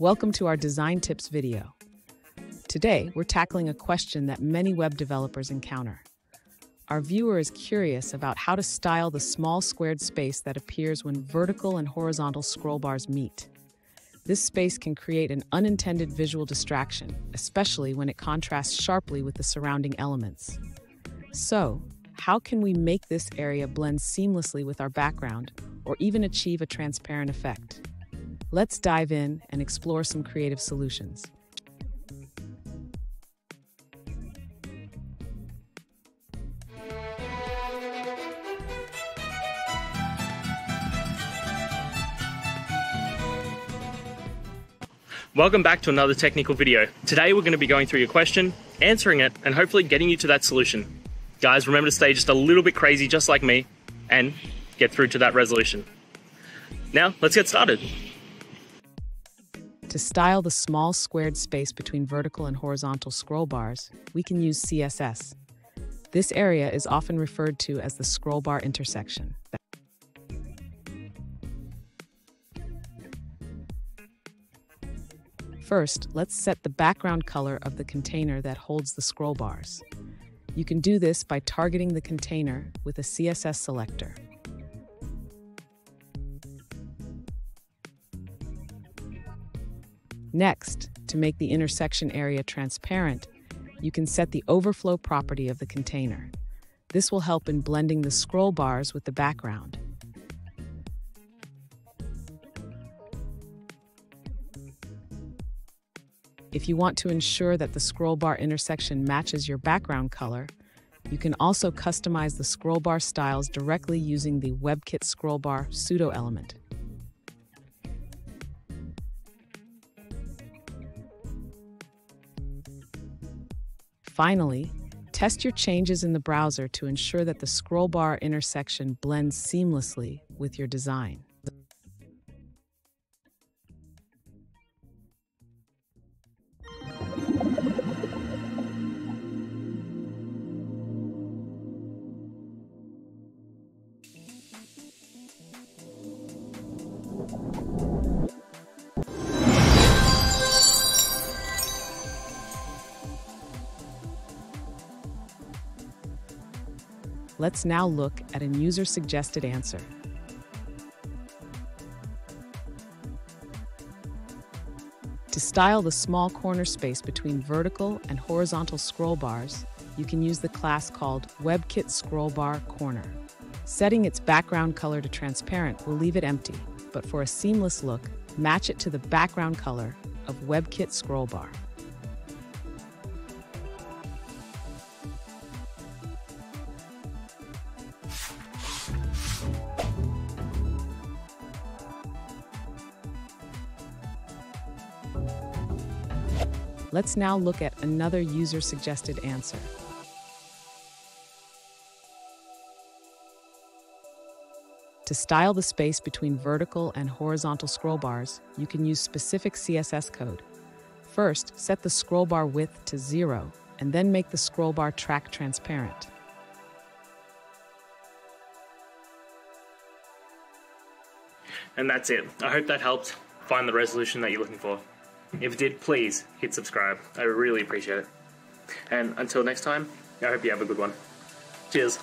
Welcome to our Design Tips video. Today, we're tackling a question that many web developers encounter. Our viewer is curious about how to style the small squared space that appears when vertical and horizontal scroll bars meet. This space can create an unintended visual distraction, especially when it contrasts sharply with the surrounding elements. So, how can we make this area blend seamlessly with our background or even achieve a transparent effect? Let's dive in and explore some creative solutions. Welcome back to another technical video. Today we're going to be going through your question, answering it, and hopefully getting you to that solution. Guys, remember to stay just a little bit crazy just like me and get through to that resolution. Now, let's get started. To style the small squared space between vertical and horizontal scroll bars, we can use CSS. This area is often referred to as the scroll bar intersection. First, let's set the background color of the container that holds the scroll bars. You can do this by targeting the container with a CSS selector. Next, to make the intersection area transparent, you can set the overflow property of the container. This will help in blending the scroll bars with the background. If you want to ensure that the scroll bar intersection matches your background color, you can also customize the scroll bar styles directly using the WebKit scroll bar pseudo element. Finally, test your changes in the browser to ensure that the scroll bar intersection blends seamlessly with your design. Let's now look at a user-suggested answer. To style the small corner space between vertical and horizontal scroll bars, you can use the class called WebKit Scrollbar Corner. Setting its background color to transparent will leave it empty, but for a seamless look, match it to the background color of WebKit Scrollbar. Let's now look at another user-suggested answer. To style the space between vertical and horizontal scroll bars, you can use specific CSS code. First, set the scroll bar width to zero, and then make the scroll bar track transparent. And that's it. I hope that helped find the resolution that you're looking for. If it did, please hit subscribe. I really appreciate it. And until next time, I hope you have a good one. Cheers.